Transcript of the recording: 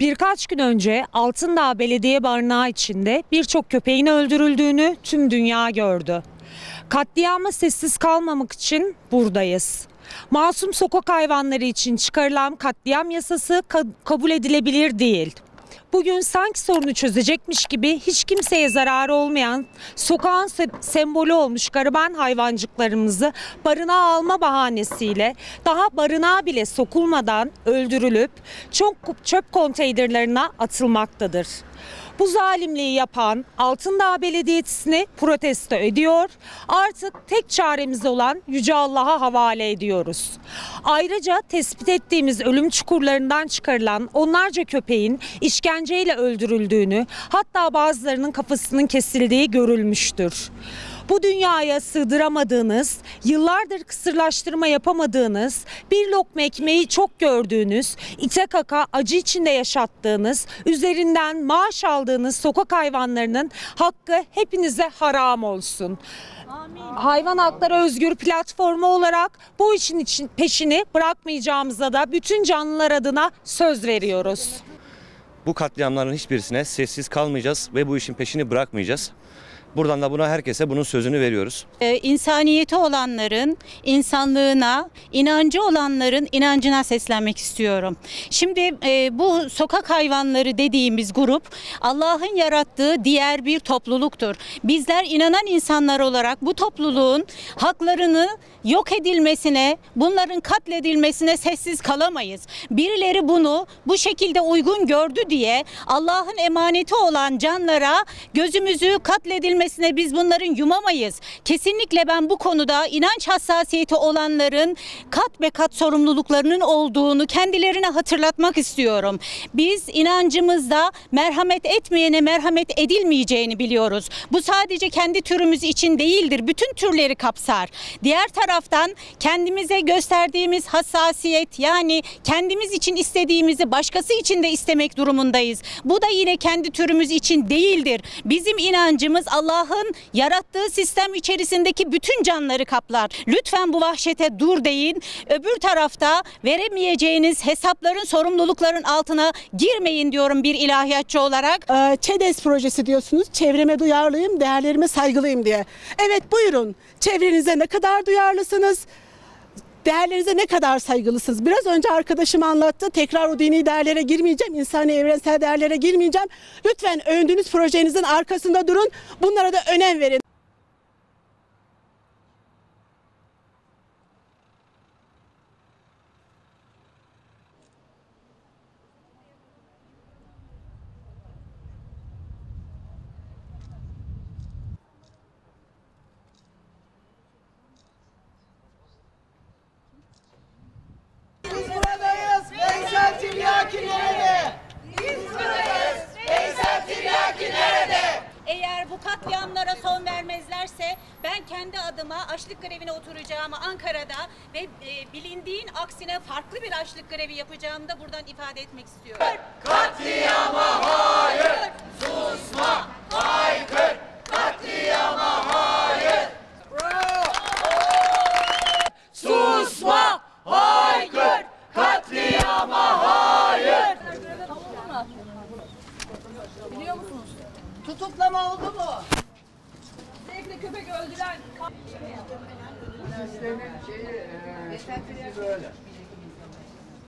Birkaç gün önce Altındağ Belediye Barınağı içinde birçok köpeğin öldürüldüğünü tüm dünya gördü. Katliama sessiz kalmamak için buradayız. Masum sokak hayvanları için çıkarılan katliam yasası ka- kabul edilebilir değil. Bugün sanki sorunu çözecekmiş gibi hiç kimseye zararı olmayan sokağın se- sembolü olmuş gariban hayvancıklarımızı barınağa alma bahanesiyle daha barınağa bile sokulmadan öldürülüp çok çöp konteynerlerine atılmaktadır. Bu zalimliği yapan Altındağ Belediyesi'ni protesto ediyor. Artık tek çaremiz olan Yüce Allah'a havale ediyoruz. Ayrıca tespit ettiğimiz ölüm çukurlarından çıkarılan onlarca köpeğin işkenceyle öldürüldüğünü, hatta bazılarının kafasının kesildiği görülmüştür. Bu dünyaya sığdıramadığınız, yıllardır kısırlaştırma yapamadığınız, bir lokma ekmeği çok gördüğünüz, ite kaka acı içinde yaşattığınız, üzerinden maaş aldığınız sokak hayvanlarının hakkı hepinize haram olsun. Hayvan Hakları Özgür Platformu olarak bu işin için peşini bırakmayacağımıza da bütün canlılar adına söz veriyoruz. Bu katliamların hiçbirisine sessiz kalmayacağız ve bu işin peşini bırakmayacağız. Buradan da buna herkese bunun sözünü veriyoruz. Ee, insaniyeti olanların insanlığına, inancı olanların inancına seslenmek istiyorum. Şimdi e, bu sokak hayvanları dediğimiz grup Allah'ın yarattığı diğer bir topluluktur. Bizler inanan insanlar olarak bu topluluğun haklarını yok edilmesine, bunların katledilmesine sessiz kalamayız. Birileri bunu bu şekilde uygun gördü diye Allah'ın emaneti olan canlara gözümüzü katledilmesine biz bunların yumamayız. Kesinlikle ben bu konuda inanç hassasiyeti olanların kat be kat sorumluluklarının olduğunu kendilerine hatırlatmak istiyorum. Biz inancımızda merhamet etmeyene merhamet edilmeyeceğini biliyoruz. Bu sadece kendi türümüz için değildir. Bütün türleri kapsar. Diğer taraftan kendimize gösterdiğimiz hassasiyet yani kendimiz için istediğimizi başkası için de istemek durumundayız. Bu da yine kendi türümüz için değildir. Bizim inancımız Allah'ın yarattığı sistem içerisindeki bütün canları kaplar. Lütfen bu vahşete dur deyin. Öbür tarafta veremeyeceğiniz hesapların, sorumlulukların altına girmeyin diyorum bir ilahiyatçı olarak. Ee, ÇEDES projesi diyorsunuz. Çevreme duyarlıyım, değerlerime saygılıyım diye. Evet buyurun. Çevrenize ne kadar duyarlısınız? Değerlerinize ne kadar saygılısınız? Biraz önce arkadaşım anlattı. Tekrar o dini değerlere girmeyeceğim. insani evrensel değerlere girmeyeceğim. Lütfen övündüğünüz projenizin arkasında durun. Bunlara da önem verin. Biz buradayız. Veysel Tiryaki nerede? Biz buradayız. Veysel Tiryaki nerede? Eğer bu katliamlara son vermezlerse ben kendi adıma açlık grevine oturacağımı Ankara'da ve e, bilindiğin aksine farklı bir açlık grevi yapacağımı da buradan ifade etmek istiyorum. Susma! Tutuklama oldu mu? Zevkle köpek öldüren Mesleğinin şeyi, e, böyle.